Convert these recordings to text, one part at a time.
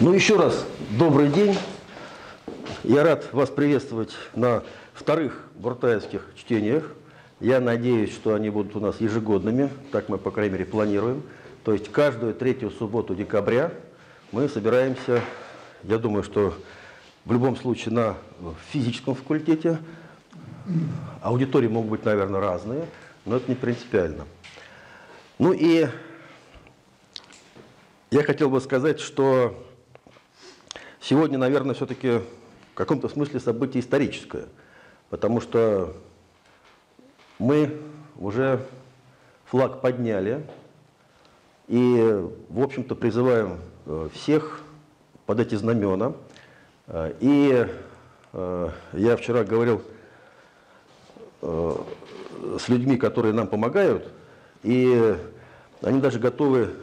Ну, еще раз добрый день. Я рад вас приветствовать на вторых буртаевских чтениях. Я надеюсь, что они будут у нас ежегодными, так мы, по крайней мере, планируем. То есть каждую третью субботу декабря мы собираемся, я думаю, что в любом случае на физическом факультете. Аудитории могут быть, наверное, разные, но это не принципиально. Ну и я хотел бы сказать, что Сегодня, наверное, все-таки в каком-то смысле событие историческое, потому что мы уже флаг подняли и, в общем-то, призываем э, всех под эти знамена. Э, и э, я вчера говорил с людьми, которые нам помогают, и они даже готовы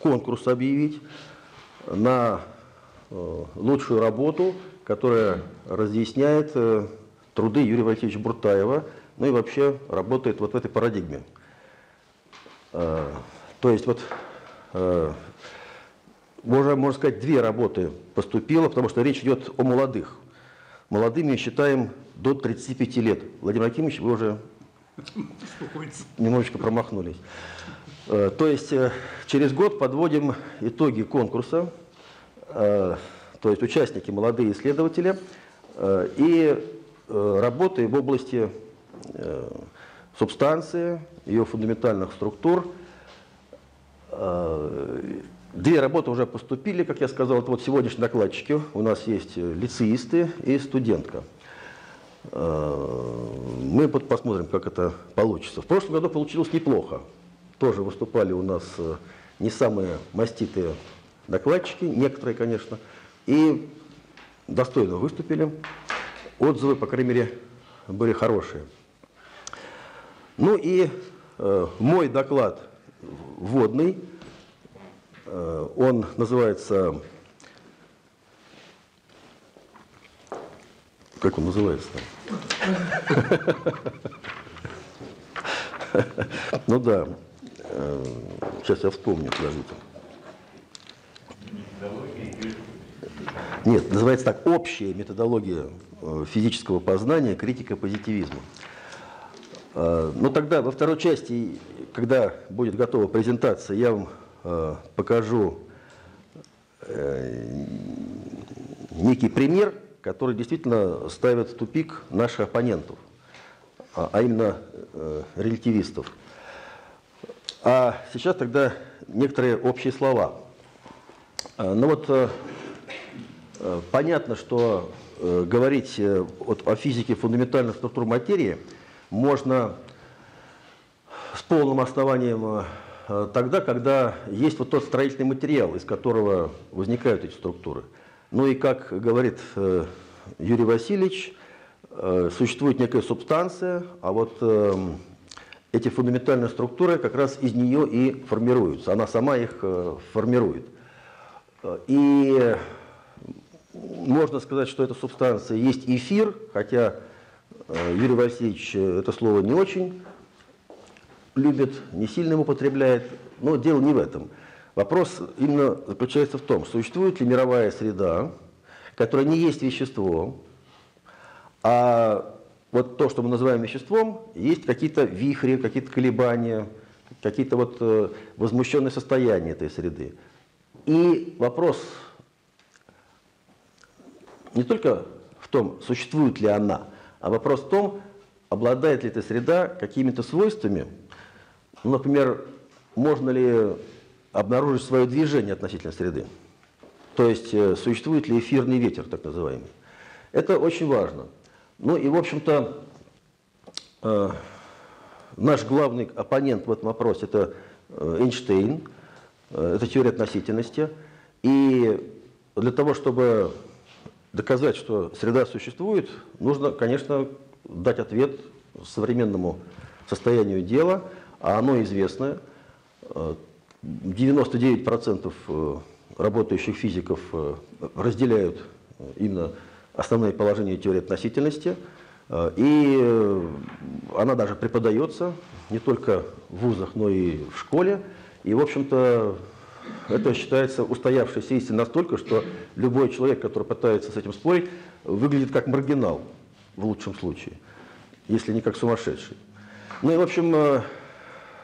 конкурс объявить на лучшую работу, которая разъясняет э, труды Юрия Валерьевича Буртаева, ну и вообще работает вот в этой парадигме. Э, то есть вот можно, можно сказать, две работы поступило, потому что речь идет о молодых. Молодыми считаем до 35 лет. Владимир Акимович, вы уже немножечко промахнулись. То есть через год подводим итоги конкурса Э, то есть участники молодые исследователи, э, и э, работы в области субстанции, ее фундаментальных структур. Две работы уже поступили, как я сказал, это вот сегодняшние докладчики. У нас есть лицеисты и студентка. Мы посмотрим, как это получится. В прошлом году получилось неплохо. Тоже выступали у нас не самые маститые докладчики, некоторые, конечно, и достойно выступили. Отзывы, по крайней мере, были хорошие. Ну и э, мой доклад вводный, э, он называется, как он называется? Ну да, э, сейчас я вспомню, подождите. Нет, называется так общая методология э, физического познания, критика позитивизма. Э, Но ну, тогда во второй части, когда будет готова презентация, я вам э, покажу некий пример, который действительно ставит в тупик наших оппонентов, а, а именно релятивистов. А сейчас тогда некоторые общие слова. Ну вот понятно, что э, говорить э, о физике фундаментальных структур материи можно с полным основанием тогда, когда есть вот тот строительный материал, из которого возникают эти структуры. Ну и как говорит Юрий Васильевич, существует некая субстанция, а вот эти фундаментальные структуры как раз из нее и формируются. Она сама их формирует. И можно сказать, что эта субстанция есть эфир, хотя э, Юрий Васильевич э, это слово не очень любит, не сильно его употребляет, но дело не в этом. Вопрос именно заключается в том, существует ли мировая среда, которая не есть вещество, а вот то, что мы называем веществом, есть какие-то вихри, какие-то колебания, какие-то вот э, возмущенные состояния этой среды. И вопрос не только в том, существует ли она, а вопрос в том, обладает ли эта среда какими-то свойствами. Ну, например, можно ли обнаружить свое движение относительно среды. То есть э, существует ли эфирный ветер, так называемый. Это очень важно. Ну и, в общем-то, э, наш главный оппонент в этом вопросе – это э, Эйнштейн, это теория относительности. И для того, чтобы доказать, что среда существует, нужно, конечно, дать ответ современному состоянию дела, а оно известное. 99% э, работающих физиков э, разделяют именно основные положения теории относительности, э, и она даже преподается не только в вузах, но и в школе. И, в общем-то, это считается устоявшейся истиной настолько, что любой человек, который пытается с этим спорить, выглядит как маргинал в лучшем случае, если не как сумасшедший. Ну и, в общем, э,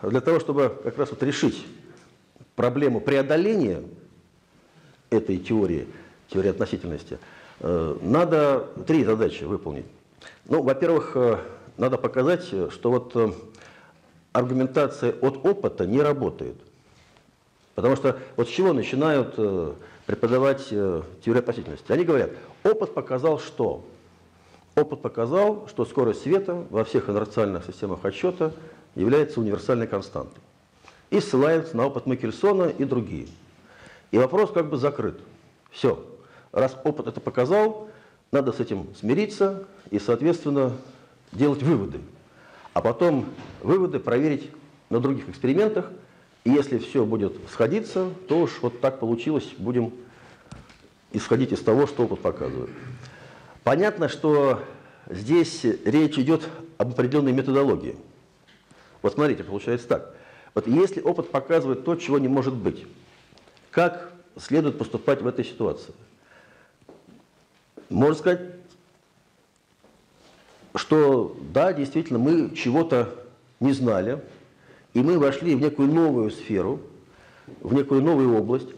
для того, чтобы как раз вот решить проблему преодоления этой теории, теории относительности, э, надо три задачи выполнить. Ну, во-первых, э, надо показать, что вот аргументация от опыта не работает. Потому что вот с чего начинают преподавать теорию относительности? Они говорят, опыт показал что? Опыт показал, что скорость света во всех инерциальных системах отсчета является универсальной константой. И ссылаются на опыт Микельсона и другие. И вопрос как бы закрыт. Все. Раз опыт это показал, надо с этим смириться и, соответственно, делать выводы. А потом выводы проверить на других экспериментах. И если все будет сходиться, то уж вот так получилось, будем исходить из того, что опыт показывает. Понятно, что здесь речь идет об определенной методологии. Вот смотрите, получается так. Вот если опыт показывает то, чего не может быть, как следует поступать в этой ситуации? Можно сказать, что да, действительно, мы чего-то не знали, и мы вошли в некую новую сферу, в некую новую область,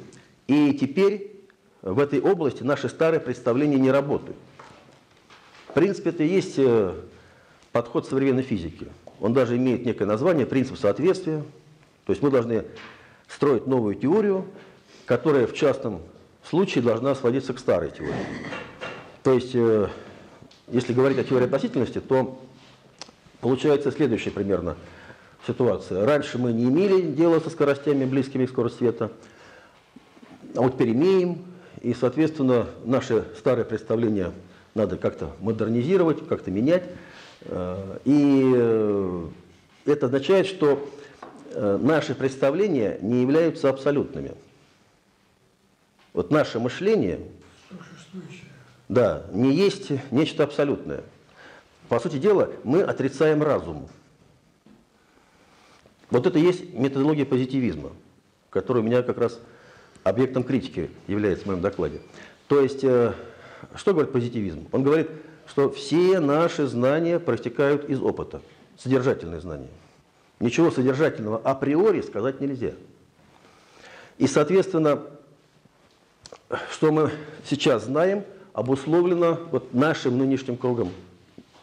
и теперь в этой области наши старые представления не работают. В принципе, это и есть э, подход современной физики. Он даже имеет некое название «принцип соответствия». То есть мы должны строить новую теорию, которая в частном случае должна сводиться к старой теории. То есть, э, если говорить о теории относительности, то получается следующая примерно ситуация. Раньше мы не имели дела со скоростями, близкими к скорости света, а вот теперь имеем, и, соответственно, наши старые представления надо как-то модернизировать, как-то менять. Э, и э, это означает, что э, наши представления не являются абсолютными. Вот наше мышление, да, не есть нечто абсолютное. По сути дела, мы отрицаем разум. Вот это и есть методология позитивизма, которая у меня как раз объектом критики является в моем докладе. То есть что говорит позитивизм? Он говорит, что все наши знания проистекают из опыта, содержательные знания. Ничего содержательного априори сказать нельзя. И, соответственно, что мы сейчас знаем, обусловлено вот нашим нынешним кругом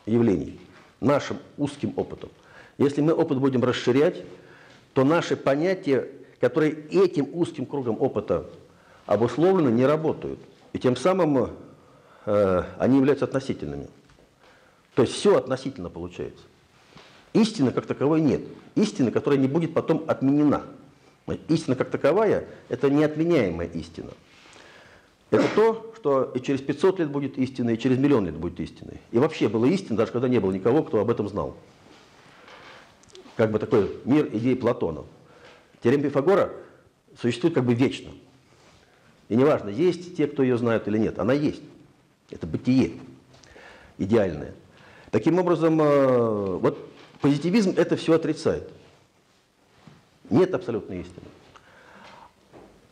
явлений, нашим узким опытом. Если мы опыт будем расширять, то наши понятия, которые этим узким кругом опыта обусловлены, не работают. И тем самым Э, они являются относительными. То есть все относительно получается. Истины как таковой нет. Истины, которая не будет потом отменена. Истина как таковая – это неотменяемая истина. Это то, что и через 500 лет будет истиной, и через миллион лет будет истиной. И вообще было истина, даже когда не было никого, кто об этом знал. Как бы такой мир идеи Платона. Теорема Пифагора существует как бы вечно. И неважно, есть те, кто ее знают или нет, она есть. Это бытие идеальное. Таким образом, э, вот позитивизм это все отрицает. Нет абсолютной истины.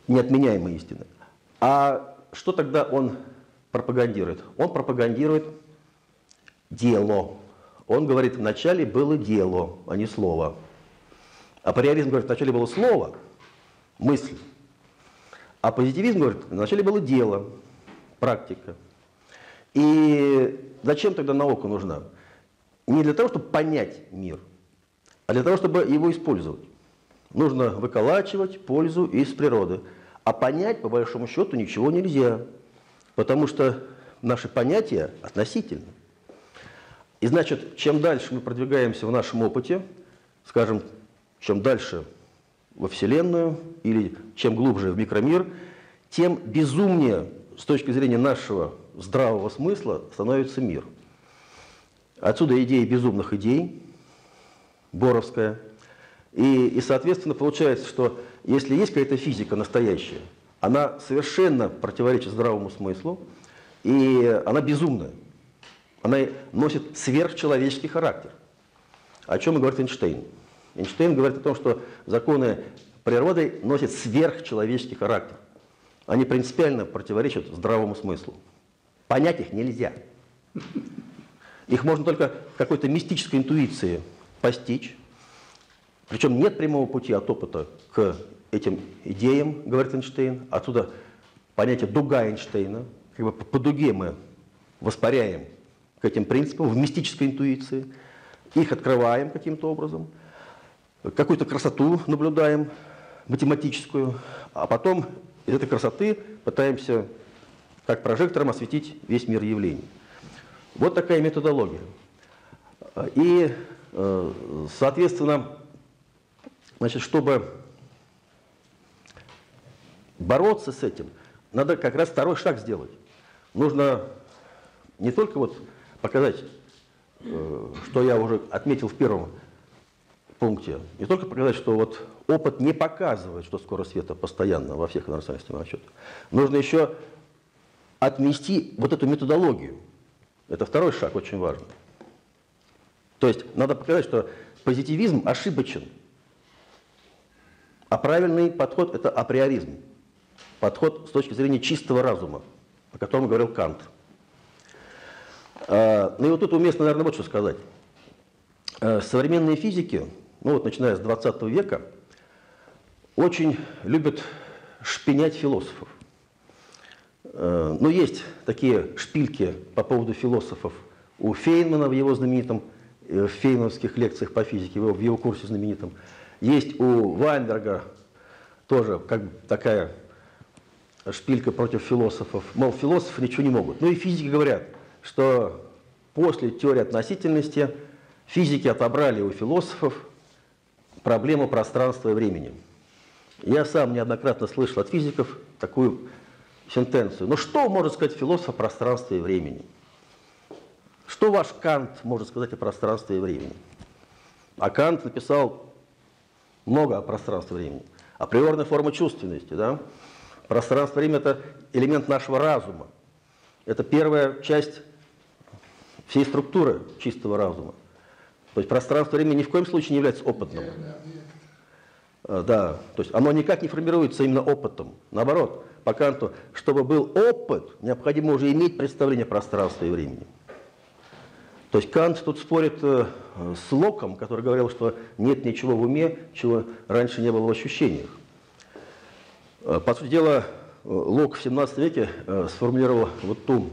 Неотменяемой истины. А что тогда он пропагандирует? Он пропагандирует дело. Он говорит, вначале было дело, а не слово. А париализм говорит, вначале было слово, мысль. А позитивизм говорит, вначале было дело, практика. И зачем тогда наука нужна? Не для того, чтобы понять мир, а для того, чтобы его использовать. Нужно выколачивать пользу из природы. А понять, по большому счету, ничего нельзя. Потому что наши понятия относительны. И значит, чем дальше мы продвигаемся в нашем опыте, скажем, чем дальше во Вселенную или чем глубже в микромир, тем безумнее с точки зрения нашего здравого смысла становится мир. Отсюда идея безумных идей, Боровская. И, и, соответственно, получается, что если есть какая-то физика настоящая, она совершенно противоречит здравому смыслу, и она безумная. Она носит сверхчеловеческий характер. О чем и говорит Эйнштейн. Эйнштейн говорит о том, что законы природой носят сверхчеловеческий характер. Они принципиально противоречат здравому смыслу. Понять их нельзя. Их можно только какой-то мистической интуиции постичь. Причем нет прямого пути от опыта к этим идеям, говорит Эйнштейн. Отсюда понятие дуга Эйнштейна. Как бы по дуге мы воспаряем этим принципам в мистической интуиции. Их открываем каким-то образом. Какую-то красоту наблюдаем, математическую. А потом из этой красоты пытаемся как прожектором осветить весь мир явлений. Вот такая методология. И, э, соответственно, значит, чтобы бороться с этим, надо как раз второй шаг сделать. Нужно не только вот показать, э, что я уже отметил в первом пункте, не только показать, что вот опыт не показывает, что скорость света постоянно во всех инерциальных системах расчета. Нужно еще отмести вот эту методологию. Это второй шаг очень важный. То есть надо показать, что позитивизм ошибочен, а правильный подход – это априоризм. Подход с точки зрения чистого разума, о котором говорил Кант. А, ну и вот тут уместно, наверное, вот что сказать. А, современные физики, ну вот начиная с 20 века, очень любят шпинять философов. Э, Но есть такие шпильки по поводу философов у Фейнмана в его знаменитом, э, в фейнмановских лекциях по физике, в его курсе знаменитом. Есть у Вайнберга тоже как такая шпилька против философов. Мол, философы ничего не могут. Ну и физики говорят, что после теории относительности физики отобрали у философов проблему пространства и времени. Я сам неоднократно слышал от физиков такую сентенцию. Но что может сказать философ о пространстве и времени? Что ваш Кант может сказать о пространстве и времени? А Кант написал много о пространстве и времени. Априорная форма чувственности. Да? Пространство и время – это элемент нашего разума. Это первая часть всей структуры чистого разума. То есть пространство и время ни в коем случае не является опытным. А, да, то есть оно никак не формируется именно опытом. Наоборот, по Канту, чтобы был опыт, необходимо уже иметь представление пространства и времени. То есть Кант тут спорит э, с Локом, который говорил, что нет ничего в уме, чего раньше не было в ощущениях. Э, по сути дела, э, Лок в 17 веке сформулировал вот ту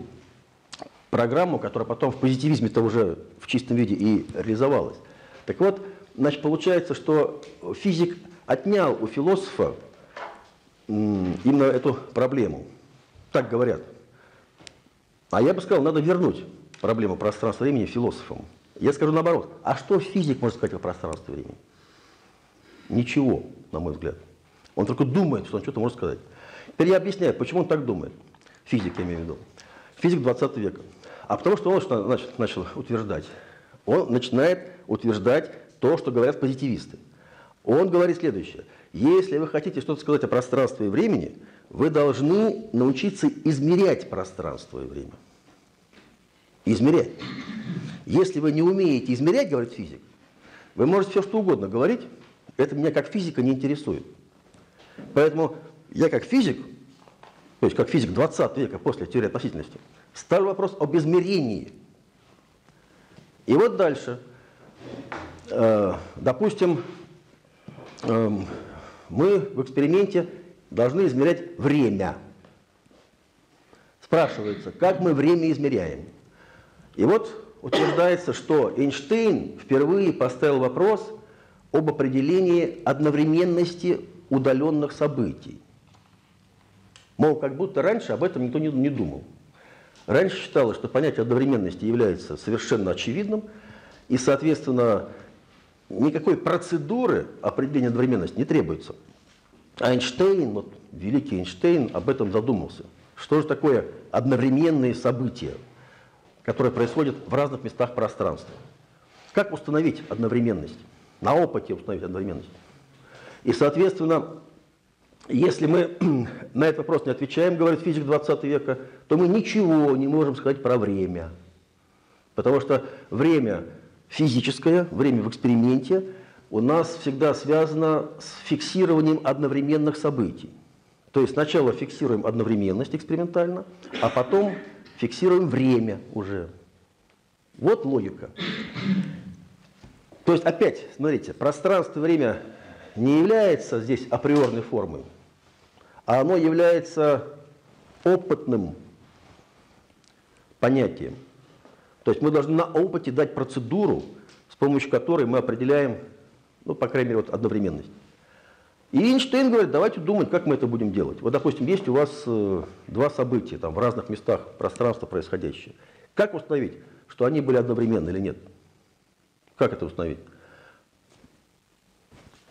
программу, которая потом в позитивизме-то уже в чистом виде и реализовалась. Так вот, значит, получается, что физик отнял у философа именно эту проблему. Так говорят. А я бы сказал, надо вернуть проблему пространства времени философам. Я скажу наоборот. А что физик может сказать о пространстве времени? Ничего, на мой взгляд. Он только думает, что он что-то может сказать. Теперь я объясняю, почему он так думает. Физик, я имею в виду. Физик 20 века. А потому что он что значит, начал утверждать? Он начинает утверждать то, что говорят позитивисты. Он говорит следующее. Если вы хотите что-то сказать о пространстве и времени, вы должны научиться измерять пространство и время. Измерять. Если вы не умеете измерять, говорит физик, вы можете все что угодно говорить, это меня как физика не интересует. Поэтому я как физик, то есть как физик 20 века после теории относительности, ставлю вопрос об измерении. И вот дальше. Э, допустим, эм, мы в эксперименте должны измерять время. Спрашивается, как мы время измеряем? И вот утверждается, что Эйнштейн впервые поставил вопрос об определении одновременности удаленных событий. Мол, как будто раньше об этом никто не думал. Раньше считалось, что понятие одновременности является совершенно очевидным, и, соответственно, никакой процедуры определения одновременности не требуется. Эйнштейн, вот великий Эйнштейн, об этом задумался. Что же такое одновременные события, которые происходят в разных местах пространства? Как установить одновременность? На опыте установить одновременность. И, соответственно, если мы на этот вопрос не отвечаем, говорит физик 20 века, то мы ничего не можем сказать про время. Потому что время физическое, время в эксперименте, у нас всегда связано с фиксированием одновременных событий. То есть сначала фиксируем одновременность экспериментально, а потом фиксируем время уже. Вот логика. То есть опять, смотрите, пространство и время не является здесь априорной формой, а оно является опытным понятием. То есть мы должны на опыте дать процедуру, с помощью которой мы определяем, ну, по крайней мере, вот одновременность. И Эйнштейн говорит, давайте думать, как мы это будем делать. Вот, допустим, есть у вас э, два события там, в разных местах пространства происходящие. Как установить, что они были одновременны или нет? Как это установить?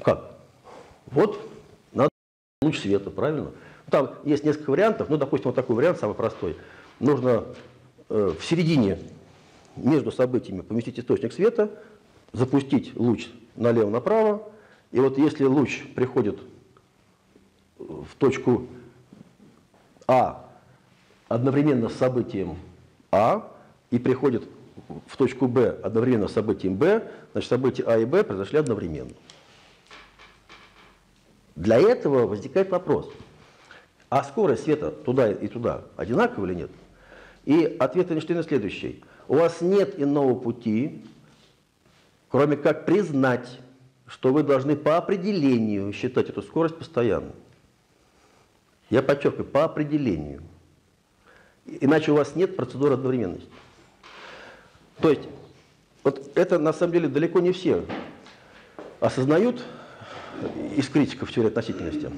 Как? Вот, луч света, правильно? Там есть несколько вариантов, ну, допустим, вот такой вариант, самый простой. Нужно э, в середине между событиями поместить источник света, запустить луч налево-направо, и вот если луч приходит в точку А одновременно с событием А и приходит в точку Б одновременно с событием Б, значит события А и Б произошли одновременно. Для этого возникает вопрос, а скорость света туда и туда одинакова или нет? И ответ Эйнштейна следующий. У вас нет иного пути, кроме как признать что вы должны по определению считать эту скорость постоянной. Я подчеркиваю, по определению. Иначе у вас нет процедуры одновременности. То есть, вот это на самом деле далеко не все осознают из критиков теории относительности.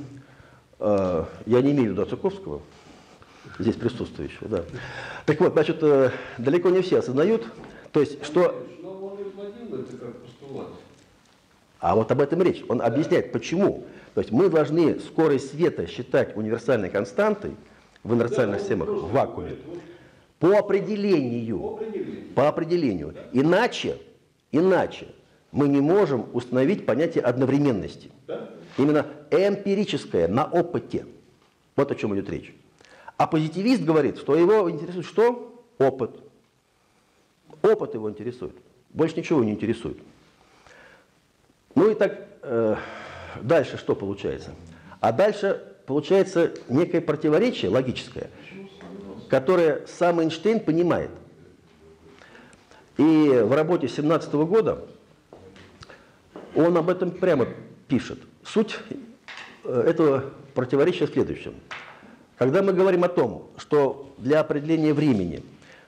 А, я не имею в виду Цуковского, здесь присутствующего, да. Так вот, значит, э, далеко не все осознают, то есть, что... А вот об этом речь. Он объясняет, почему. То есть мы должны скорость света считать универсальной константой в инерциальных системах в вакууме. По определению. По определению. Иначе, иначе мы не можем установить понятие одновременности. Да? Именно эмпирическое, на опыте. Вот о чем идет речь. А позитивист говорит, что его интересует что? Опыт. Опыт его интересует. Больше ничего не интересует. Ну и так э, дальше что получается? А дальше получается некое противоречие логическое, которое сам Эйнштейн понимает. И в работе 17 года он об этом прямо пишет. Суть э, этого противоречия в следующем. Когда мы говорим о том, что для определения времени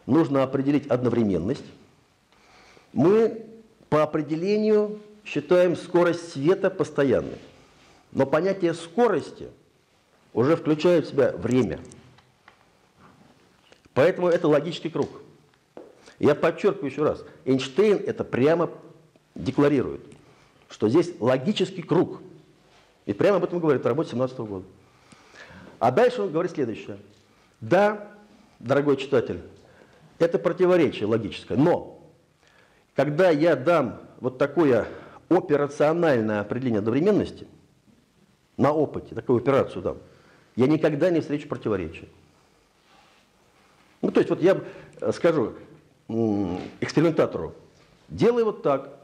нужно определить одновременность, мы по определению считаем скорость света постоянной. Но понятие скорости уже включает в себя время. Поэтому это логический круг. Я подчеркиваю еще раз, Эйнштейн это прямо декларирует, что здесь логический круг. И прямо об этом говорит в работе 17 года. А дальше он говорит следующее. Да, дорогой читатель, это противоречие логическое, но когда я дам вот такое операциональное определение одновременности на опыте, такую операцию дам, я никогда не встречу противоречия. Ну, то есть вот я э, скажу экспериментатору, делай вот так,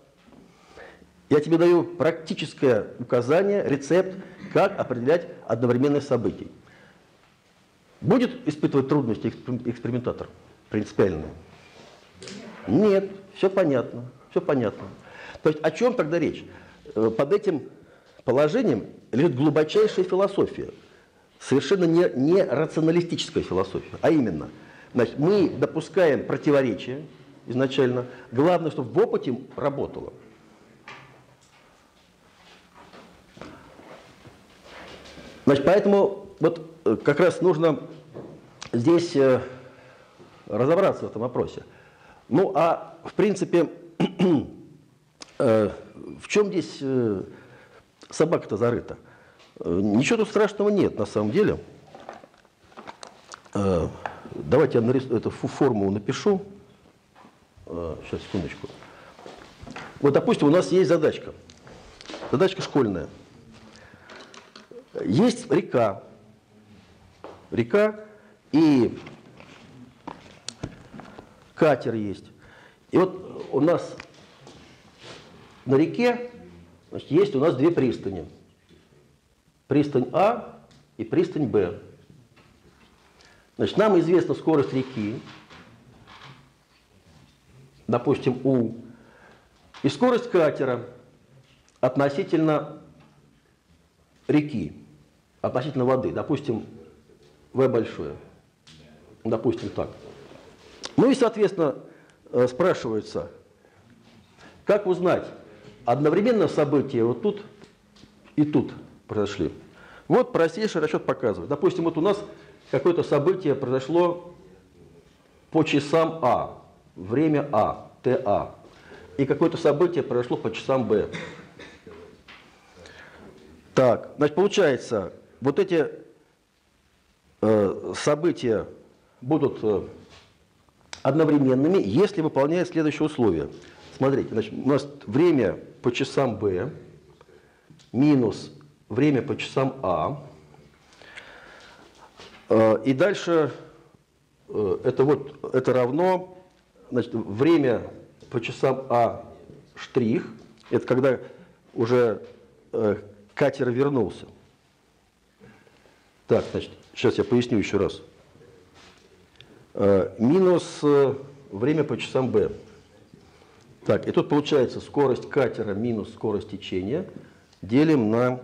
я тебе даю практическое указание, рецепт, как определять одновременные события. Будет испытывать трудности экспериментатор принципиальные? Нет, все понятно, все понятно. То есть о чем тогда речь? Э, под этим положением лежит глубочайшая философия, совершенно не, не рационалистическая философия, а именно, значит, мы допускаем противоречия изначально, главное, чтобы в опыте работало. Значит, поэтому вот э, как раз нужно здесь э, разобраться в этом вопросе. Ну, а в принципе, Э, в чем здесь собака-то зарыта? Ничего тут страшного нет, на самом деле. Давайте я нарисую, эту формулу напишу. Сейчас, секундочку. Вот, допустим, у нас есть задачка. Задачка школьная. Есть река. Река и катер есть. И вот у нас на реке Значит, есть у нас две пристани. Пристань А и пристань Б. Значит, нам известна скорость реки, допустим, У, и скорость катера относительно реки, относительно воды, допустим, В большое. Допустим, так. Ну и, соответственно, э, спрашивается, как узнать, одновременно события вот тут и тут произошли. Вот простейший расчет показывает. Допустим, вот у нас какое-то событие произошло по часам А, время А, ТА. И какое-то событие произошло по часам Б. Так, значит, получается, вот эти э, события будут э, одновременными, если выполняют следующее условие. Смотрите, значит, у нас время по часам B минус время по часам А. Э, и дальше э, это, вот, это равно значит, время по часам А штрих, это когда уже э, катер вернулся. Так, значит, сейчас я поясню еще раз. Минус время по часам B. Так, и тут получается скорость катера минус скорость течения делим на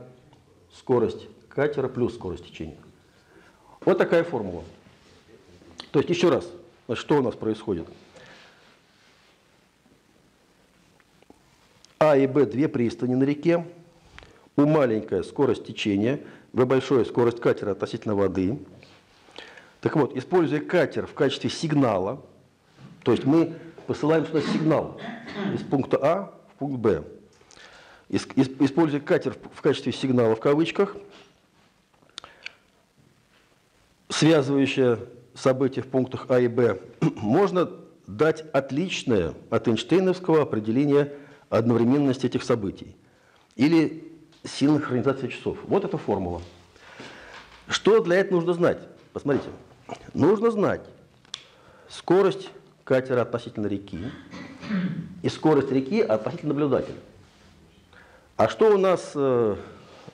скорость катера плюс скорость течения. Вот такая формула. То есть еще раз, что у нас происходит? А и Б две пристани на реке, У маленькая скорость течения, В большая скорость катера относительно воды. Так вот, используя катер в качестве сигнала, то есть мы посылаем сюда сигнал из пункта А в пункт Б. Используя катер в качестве сигнала в кавычках, связывающее события в пунктах А и Б, можно дать отличное от Эйнштейновского определения одновременности этих событий или синхронизация часов. Вот эта формула. Что для этого нужно знать? Посмотрите. Нужно знать скорость катера относительно реки и скорость реки относительно наблюдателя. А что у нас э,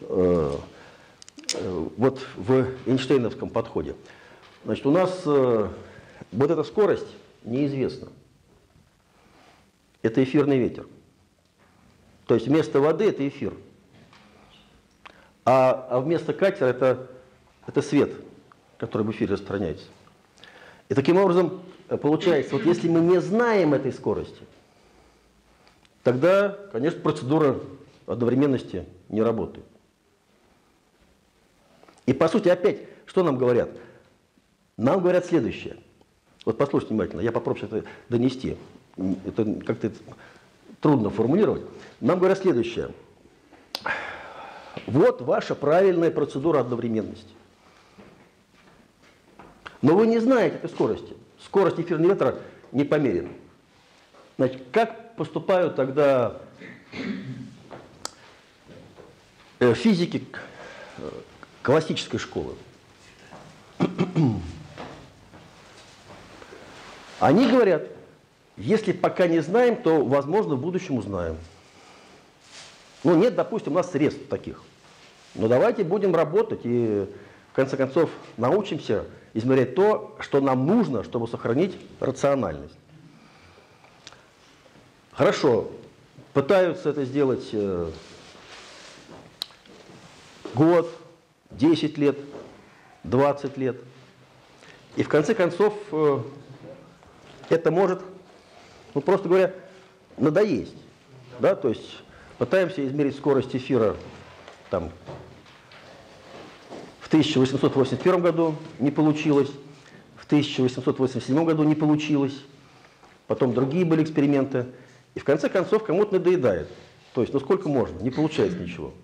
э, вот в Эйнштейновском подходе? Значит, у нас э, вот эта скорость неизвестна. Это эфирный ветер. То есть вместо воды это эфир. А, а вместо катера это, это свет, который в эфире распространяется. И таким образом Э, получается, вот если мы не знаем этой скорости, тогда, конечно, процедура одновременности не работает. И по сути опять, что нам говорят? Нам говорят следующее. Вот послушайте внимательно, я попробую это донести. Это как-то трудно формулировать. Нам говорят следующее. Вот ваша правильная процедура одновременности. Но вы не знаете этой скорости скорость эфирного ветра не померена. Значит, как поступают тогда э, физики э, классической школы? Они говорят, если пока не знаем, то, возможно, в будущем узнаем. Ну, нет, допустим, у нас средств таких. Но давайте будем работать и, в конце концов, научимся измерять то, что нам нужно, чтобы сохранить рациональность. Хорошо, пытаются это сделать э, год, 10 лет, 20 лет. И в конце концов э, это может, ну просто говоря, надоесть. Да? То есть пытаемся измерить скорость эфира там, 1881 году не получилось, в 1887 году не получилось, потом другие были эксперименты. И в конце концов кому-то надоедает. То есть, ну сколько можно, не получается ничего.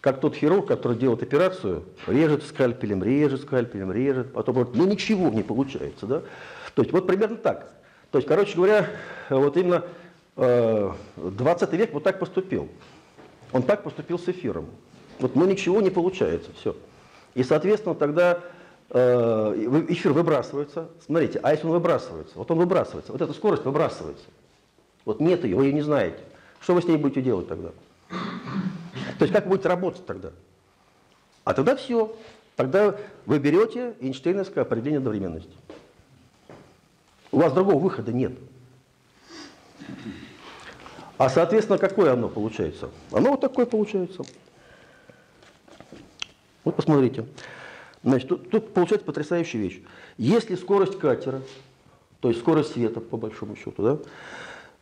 Как тот хирург, который делает операцию, режет скальпелем, режет скальпелем, режет, потом говорит, ну ничего не получается. Да? То есть вот примерно так. То есть, короче говоря, вот именно 20 век вот так поступил. Он так поступил с эфиром. Вот, ну ничего не получается, все. И, соответственно, тогда э, эфир выбрасывается. Смотрите, а если он выбрасывается? Вот он выбрасывается, вот эта скорость выбрасывается. Вот нет ее, вы ее не знаете. Что вы с ней будете делать тогда? То есть как будет работать тогда? А тогда все. Тогда вы берете Эйнштейновское определение одновременности. У вас другого выхода нет. А, соответственно, какое оно получается? Оно вот такое получается. Вот посмотрите. Значит, тут, тут получается потрясающая вещь. Если скорость катера, то есть скорость света, по большому счету, да,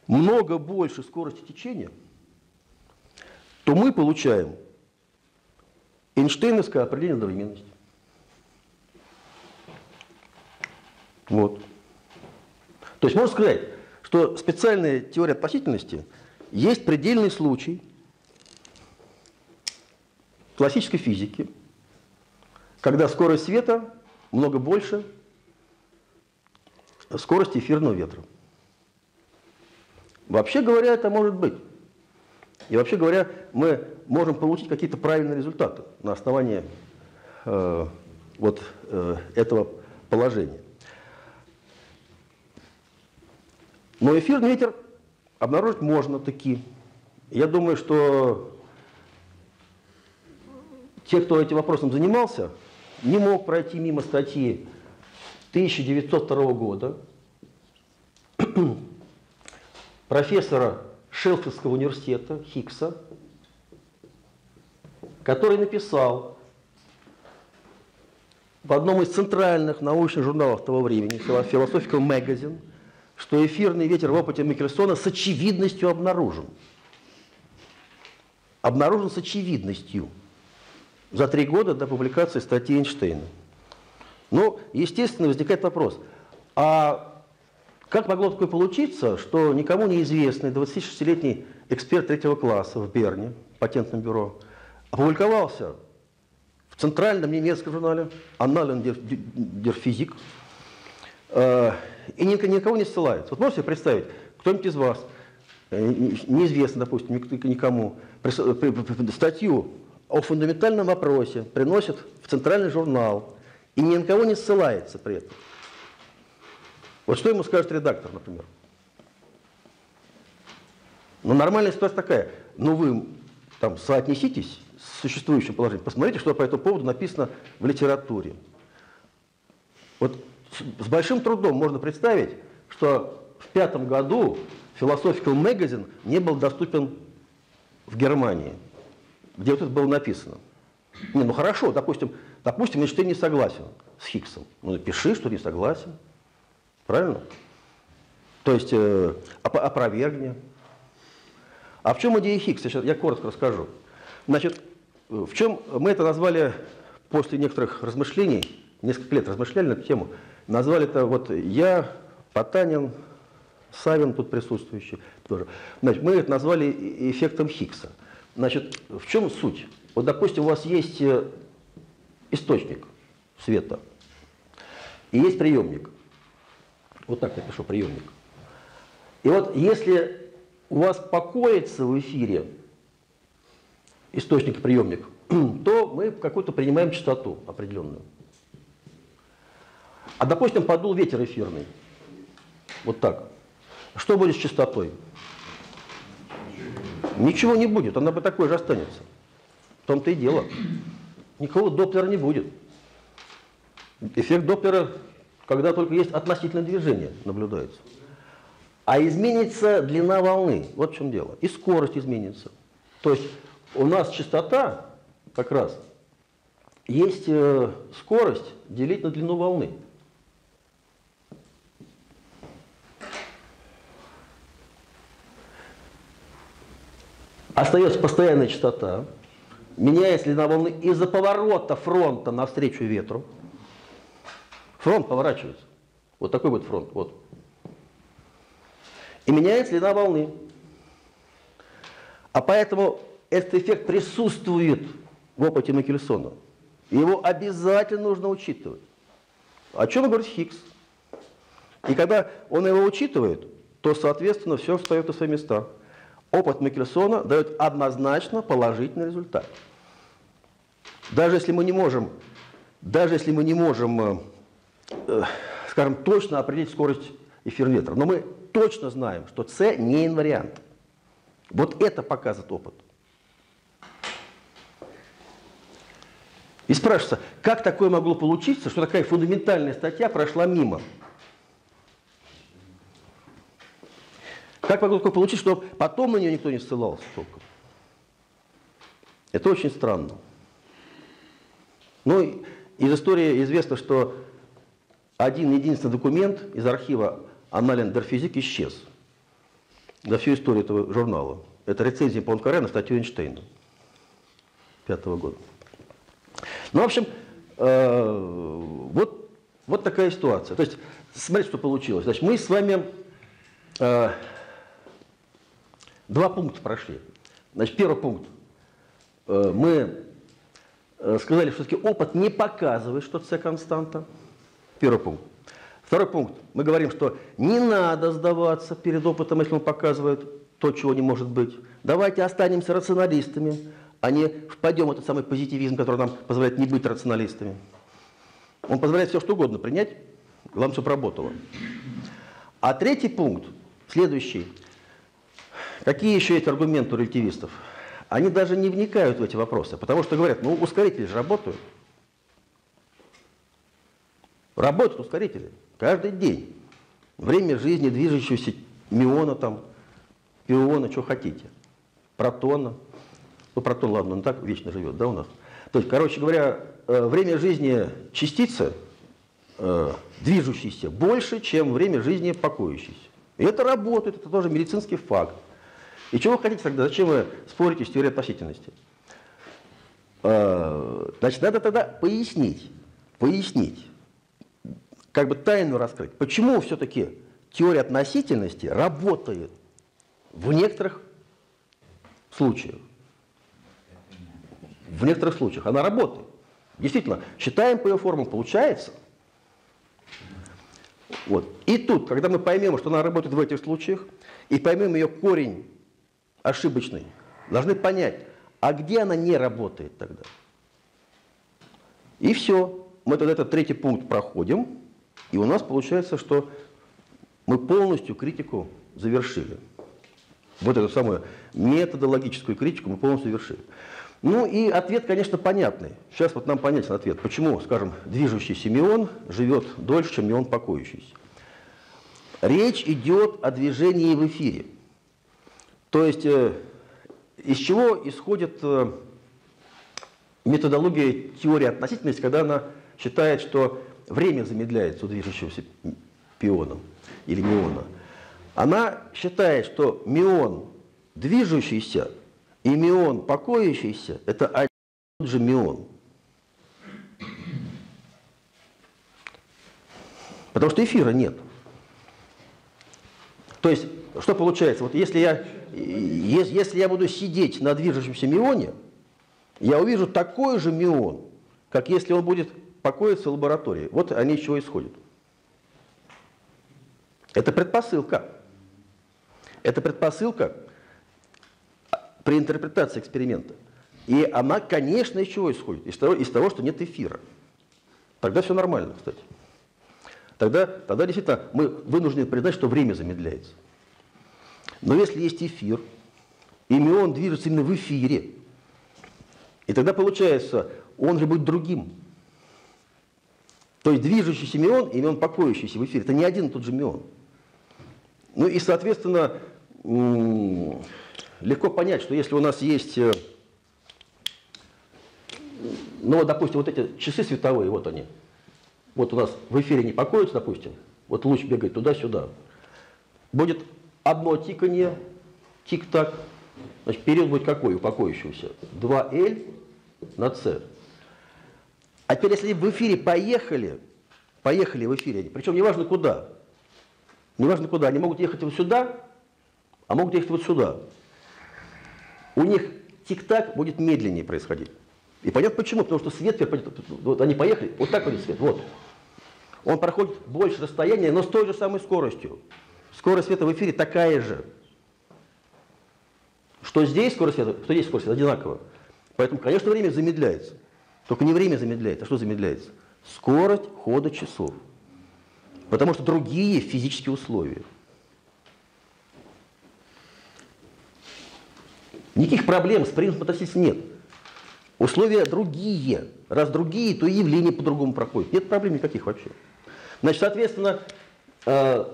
много больше скорости течения, то мы получаем Эйнштейновское определение одновременности. Вот. То есть можно сказать, что специальная теория относительности есть предельный случай классической физики, когда скорость света много больше скорости эфирного ветра. Вообще говоря, это может быть. И вообще говоря, мы можем получить какие-то правильные результаты на основании э, вот э, этого положения. Но эфирный ветер обнаружить можно таки. Я думаю, что те, кто этим вопросом занимался, не мог пройти мимо статьи 1902 года профессора Шелфилдского университета Хиггса, который написал в одном из центральных научных журналов того времени, Philosophical Magazine, что эфирный ветер в опыте Микельсона с очевидностью обнаружен. Обнаружен с очевидностью за три года до публикации статьи Эйнштейна. Ну, естественно, возникает вопрос, а как могло такое получиться, что никому неизвестный 26-летний эксперт третьего класса в Берне, патентном бюро, опубликовался в центральном немецком журнале «Annalen der Physik», э, и никого не ссылается. Вот можете представить, кто-нибудь из вас, э, неизвестно, допустим, никому, статью о фундаментальном вопросе приносит в центральный журнал и ни на кого не ссылается при этом. Вот что ему скажет редактор, например? Ну, нормальная ситуация такая. Ну, вы там соотнеситесь с существующим положением, посмотрите, что по этому поводу написано в литературе. Вот с большим трудом можно представить, что в пятом году Philosophical Magazine не был доступен в Германии где вот это было написано. Не, ну хорошо, допустим, допустим, если ты не согласен с Хиггсом, ну пиши, что не согласен. Правильно? То есть э, оп опровергни. А в чем идея Хиггса? Сейчас я коротко расскажу. Значит, в чем мы это назвали после некоторых размышлений, несколько лет размышляли на эту тему, назвали это вот я, Потанин, Савин тут присутствующий тоже. Значит, мы это назвали эффектом Хиггса. Значит, в чем суть? Вот, допустим, у вас есть э, источник света и есть приемник. Вот так напишу приемник. И вот если у вас покоится в эфире источник и приемник, то мы какую-то принимаем частоту определенную. А допустим, подул ветер эфирный. Вот так. Что будет с частотой? Ничего не будет, она бы такой же останется. В том-то и дело. Никакого Доплера не будет. Эффект Доплера, когда только есть относительное движение, наблюдается. А изменится длина волны. Вот в чем дело. И скорость изменится. То есть у нас частота как раз есть э, скорость делить на длину волны. Остается постоянная частота, меняется длина волны из-за поворота фронта навстречу ветру. Фронт поворачивается. Вот такой будет фронт. Вот. И меняется длина волны. А поэтому этот эффект присутствует в опыте Макельсона. Его обязательно нужно учитывать. О чем говорит Хиггс? И когда он его учитывает, то, соответственно, все встает на свои места Опыт Микельсона дает однозначно положительный результат. Даже если мы не можем, даже если мы не можем, э, э, скажем, точно определить скорость эфирного ветра, но мы точно знаем, что С не инвариант. Вот это показывает опыт. И спрашивается, как такое могло получиться, что такая фундаментальная статья прошла мимо? Как могло такое получиться, что потом на нее никто не ссылался толком? Это очень странно. Ну, из истории известно, что один единственный документ из архива Анален Дерфизик исчез за всю историю этого журнала. Это рецензия Пуанкаре на статью Эйнштейна пятого года. Ну, в общем, э, вот, вот такая ситуация. То есть, смотрите, что получилось. Значит, мы с вами э, два пункта прошли. Значит, первый пункт. Э, мы э, сказали, что все-таки опыт не показывает, что С константа. Первый пункт. Второй пункт. Мы говорим, что не надо сдаваться перед опытом, если он показывает то, чего не может быть. Давайте останемся рационалистами, а не впадем в этот самый позитивизм, который нам позволяет не быть рационалистами. Он позволяет все что угодно принять, главное, чтобы работало. А третий пункт, следующий. Какие еще есть аргументы у релятивистов? Они даже не вникают в эти вопросы, потому что говорят, ну ускорители же работают. Работают ускорители каждый день. Время жизни движущегося миона, там, пиона, что хотите. Протона. Ну, протон, ладно, он так вечно живет, да, у нас. То есть, короче говоря, э, время жизни частицы, э, движущейся, больше, чем время жизни покоящейся. И это работает, это тоже медицинский факт. И чего вы хотите тогда? Зачем вы спорите с теорией относительности? Э, значит, надо тогда пояснить, пояснить, как бы тайну раскрыть. Почему все-таки теория относительности работает в некоторых случаях? В некоторых случаях она работает. Действительно, считаем по ее формам, получается. Вот. И тут, когда мы поймем, что она работает в этих случаях, и поймем ее корень ошибочный, должны понять, а где она не работает тогда. И все. Мы тогда этот третий пункт проходим, и у нас получается, что мы полностью критику завершили. Вот эту самую методологическую критику мы полностью завершили. Ну и ответ, конечно, понятный. Сейчас вот нам понятен ответ. Почему, скажем, движущийся мион живет дольше, чем мион покоящийся. Речь идет о движении в эфире. То есть э, из чего исходит э, методология теории относительности, когда она считает, что время замедляется у движущегося пиона или миона. Она считает, что мион движущийся и мион покоящийся – это один и тот же мион. Потому что эфира нет. То есть, что получается? Вот если я, если я буду сидеть на движущемся мионе, я увижу такой же мион, как если он будет покоятся в лаборатории. Вот они из чего исходят. Это предпосылка. Это предпосылка при интерпретации эксперимента. И она, конечно, из чего исходит? Из того, из того что нет эфира. Тогда все нормально, кстати. Тогда, тогда действительно мы вынуждены признать, что время замедляется. Но если есть эфир, и мион движется именно в эфире, и тогда получается, он же будет другим. То есть движущийся мион и мион покоящийся в эфире. Это не один и тот же мион. Ну и, соответственно, легко понять, что если у нас есть, э, ну вот, допустим, вот эти часы световые, вот они. Вот у нас в эфире не покоятся, допустим. Вот луч бегает туда-сюда. Будет одно тиканье, тик-так. Значит, период будет какой у покоящегося? 2L на C. А теперь, если в эфире поехали, поехали в эфире, причем неважно куда, неважно куда, они могут ехать вот сюда, а могут ехать вот сюда. У них тик-так будет медленнее происходить. И понятно почему, потому что свет, вот они поехали, вот так будет свет, вот. Он проходит больше расстояния, но с той же самой скоростью. Скорость света в эфире такая же. Что здесь скорость света, что здесь скорость света одинаково. Поэтому, конечно, время замедляется. Только не время замедляется. А что замедляется? Скорость хода часов. Потому что другие физические условия. Никаких проблем с принципом относительности нет. Условия другие. Раз другие, то и явление по-другому проходит. Нет проблем никаких вообще. Значит, соответственно, э,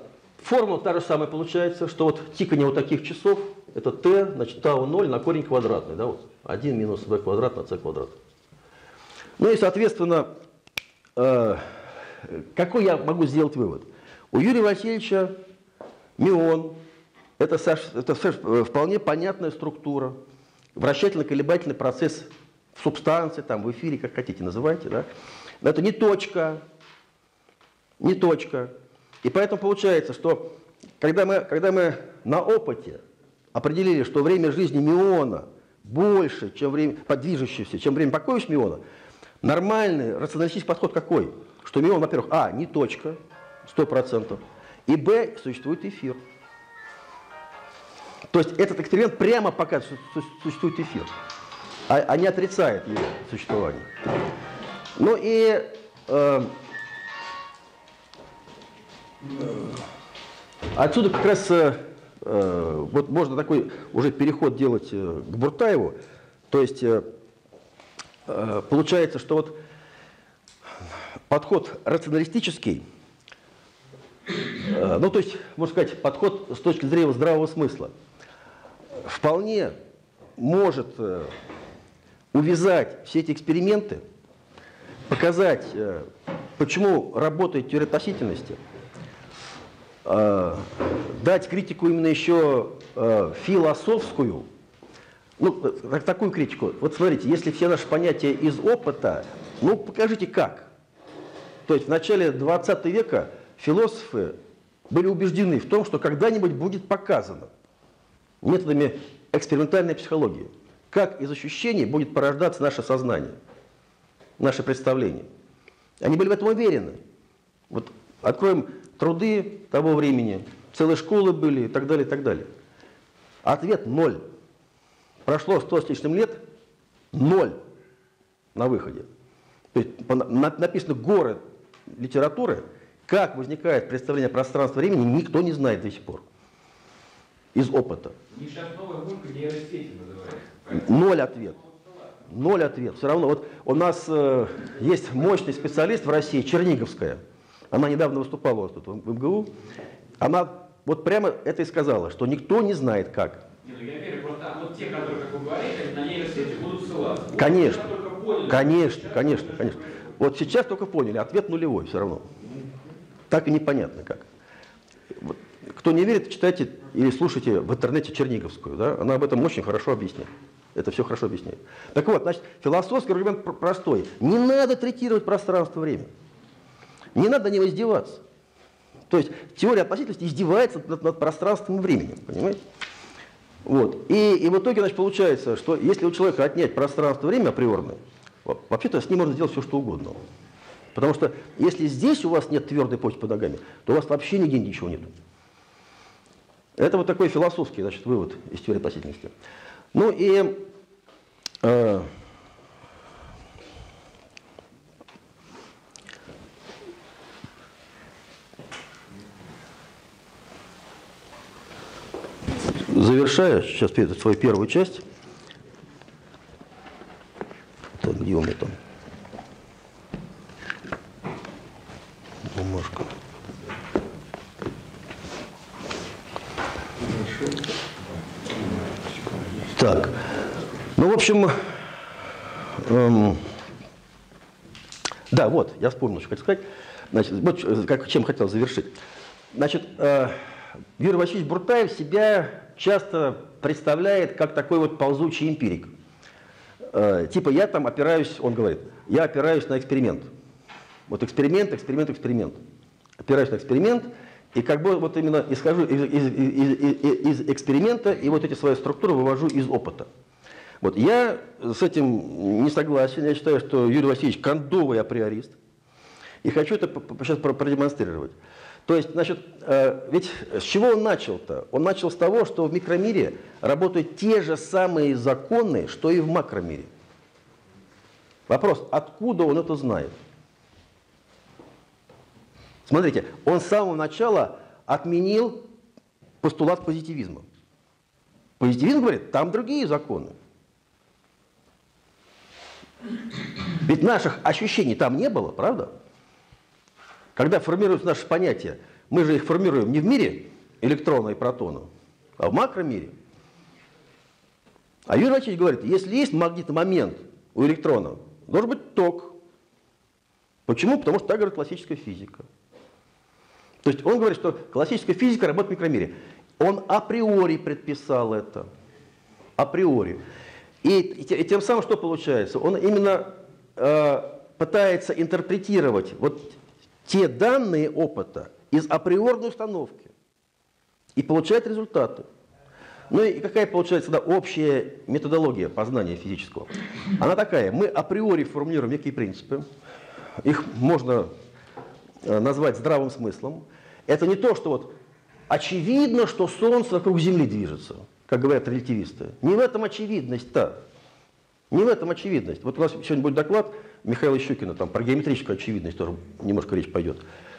формула та же самая получается, что вот тикание вот таких часов, это t, значит, тау 0 на корень квадратный. Да, вот 1 минус v квадрат на c квадрат. Ну и, соответственно, э, какой я могу сделать вывод? У Юрия Васильевича мион – это, это вполне понятная структура, вращательно-колебательный процесс в субстанции, там, в эфире, как хотите называйте. Да? Но это не точка, не точка. И поэтому получается, что когда мы, когда мы на опыте определили, что время жизни миона больше, чем время подвижущегося, чем время покоя миона, нормальный рационалистический подход какой? Что мион, во-первых, а, не точка, 100%, и б, существует эфир. То есть этот эксперимент прямо показывает, что существует эфир, а, а не отрицает его существование. Ну и э, отсюда как раз э, э, вот можно такой уже переход делать э, к Буртаеву. То есть получается, что вот подход рационалистический, ну то есть, можно сказать, подход с точки зрения здравого смысла – вполне может увязать все эти эксперименты, показать, почему работает теория относительности, дать критику именно еще философскую, ну, такую критику. Вот смотрите, если все наши понятия из опыта, ну, покажите как. То есть в начале 20 века философы были убеждены в том, что когда-нибудь будет показано, методами экспериментальной психологии. Как из ощущений будет порождаться наше сознание, наше представление. Они были в этом уверены. Вот откроем труды того времени, целые школы были и так далее, и так далее. Ответ – ноль. Прошло сто с лишним лет – ноль на выходе. То есть написаны горы литературы, как возникает представление пространства времени, никто не знает до сих пор из опыта. Ноль ответ. Ноль ответ. Все равно, вот у нас э, есть мощный специалист в России, Черниговская. Она недавно выступала нас тут в МГУ. Она вот прямо это и сказала, что никто не знает как. Нет, ну я верю, просто вот те, которые, как вы говорите, на нейросети будут ссылаться. Конечно, поняли, конечно, конечно, конечно. Вот сейчас только поняли, ответ нулевой все равно. Так и непонятно как. Вот. Кто не верит, читайте или слушайте в интернете Черниговскую. Да? Она об этом очень хорошо объясняет. Это все хорошо объясняет. Так вот, значит, философский аргумент простой. Не надо третировать пространство-время. Не надо на него издеваться. То есть теория относительности издевается над, над пространством и временем, понимаете? Вот. И, и в итоге значит, получается, что если у человека отнять пространство-время априорное, вообще-то с ним можно сделать все, что угодно. Потому что если здесь у вас нет твердой почвы под ногами, то у вас вообще нигде ничего нет. Это вот такой философский значит, вывод из теории относительности. Ну и э, завершая сейчас свою первую часть, так, где у меня там бумажка? Так, ну, в общем, эм, да, вот, я вспомнил, что хотел сказать. Значит, вот как, чем хотел завершить. Значит, э, Юрий Васильевич Буртаев себя часто представляет как такой вот ползучий эмпирик. Э, типа я там опираюсь, он говорит, я опираюсь на эксперимент. Вот эксперимент, эксперимент, эксперимент. Опираюсь на эксперимент – и как бы вот именно исхожу из, из, из, из эксперимента и вот эти свои структуры вывожу из опыта. Вот я с этим не согласен. Я считаю, что Юрий Васильевич кондовый априорист. И хочу это сейчас продемонстрировать. То есть, значит, э, ведь с чего он начал-то? Он начал с того, что в микромире работают те же самые законы, что и в макромире. Вопрос, откуда он это знает? Смотрите, он с самого начала отменил постулат позитивизма. Позитивизм говорит, там другие законы. Ведь наших ощущений там не было, правда? Когда формируются наши понятия, мы же их формируем не в мире электрона и протона, а в макромире. А Юрий Васильевич говорит, если есть магнитный момент у электрона, должен быть ток. Почему? Потому что так говорит классическая физика. То есть он говорит, что классическая физика работает в микромире. Он априори предписал это. Априори. И, и тем самым что получается? Он именно э, пытается интерпретировать вот те данные опыта из априорной установки и получает результаты. Ну и какая получается да, общая методология познания физического? Она такая, мы априори формулируем некие принципы, их можно э, назвать здравым смыслом. Это не то, что вот очевидно, что Солнце вокруг Земли движется, как говорят релятивисты. Не в этом очевидность-то. Не в этом очевидность. Вот у нас сегодня будет доклад Михаила Щукина там, про геометрическую очевидность, тоже немножко речь пойдет.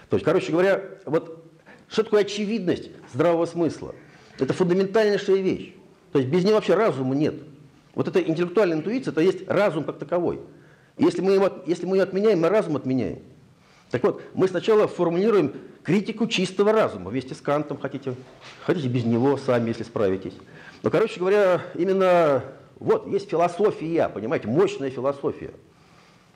То есть, короче говоря, вот что такое очевидность здравого смысла? Это фундаментальнейшая вещь. То есть без нее вообще разума нет. Вот эта интеллектуальная интуиция, это есть разум как таковой. Если мы, его, если мы ее отменяем, мы разум отменяем. Так вот, мы сначала формулируем критику чистого разума вместе с Кантом, хотите, хотите без него сами, если справитесь. Но, короче говоря, именно вот есть философия, понимаете, мощная философия.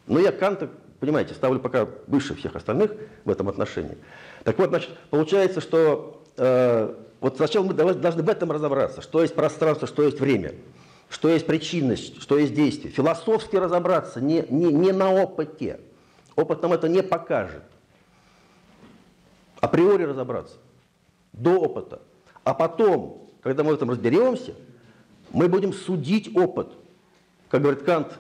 Но я Канта, понимаете, ставлю пока выше всех остальных в этом отношении. Так вот, значит, получается, что э, вот сначала мы должны в этом разобраться, что есть пространство, что есть время, что есть причинность, что есть действие. Философски разобраться, не, не, не на опыте. Опыт нам это не покажет. Априори разобраться, до опыта. А потом, когда мы в этом разберемся, мы будем судить опыт. Как говорит Кант,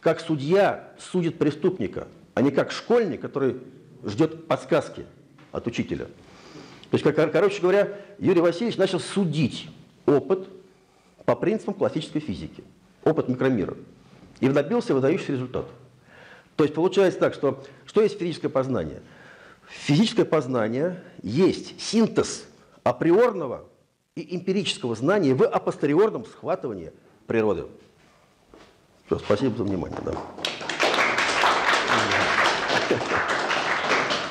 как судья судит преступника, а не как школьник, который ждет подсказки от учителя. То есть, короче говоря, Юрий Васильевич начал судить опыт по принципам классической физики, опыт микромира, и добился выдающихся результатов. То есть получается так, что что есть физическое познание? Физическое познание есть синтез априорного и эмпирического знания в апостериорном схватывании природы. Все, спасибо за внимание. Да.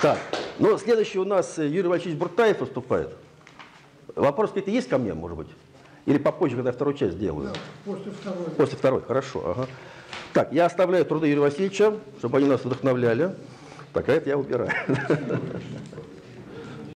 Так, ну, следующий у нас Юрий Васильевич Буртаев выступает. Вопрос какие-то есть ко мне, может быть? Или попозже, когда я вторую часть сделаю? Да, после второй. После второй, хорошо. Ага. Так, я оставляю труды Юрия Васильевича, чтобы они нас вдохновляли. Так, а это я убираю.